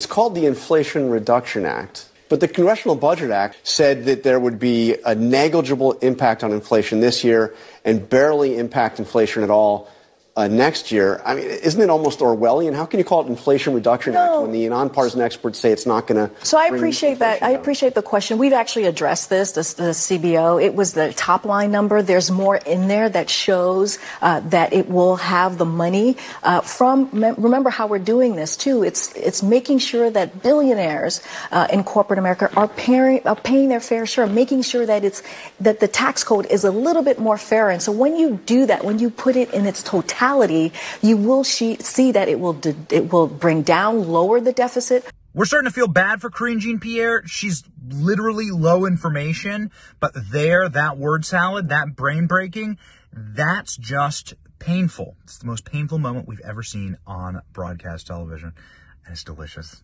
It's called the Inflation Reduction Act. But the Congressional Budget Act said that there would be a negligible impact on inflation this year and barely impact inflation at all uh, next year. I mean, isn't it almost Orwellian? How can you call it Inflation Reduction no. Act when the nonpartisan experts say it's not going to? So I appreciate that. Down. I appreciate the question. We've actually addressed this, the, the, CBO. It was the top line number. There's more in there that shows uh, that it will have the money uh, from. Remember how we're doing this too. It's it's making sure that billionaires uh, in corporate America are paying are paying their fair share, making sure that it's that the tax code is a little bit more fair. And so when you do that, when you put it in its totality you will see that it will it will bring down, lower the deficit. We're starting to feel bad for Karine Jean Pierre. She's literally low information, but there, that word salad, that brain breaking, that's just painful. It's the most painful moment we've ever seen on broadcast television, and it's delicious.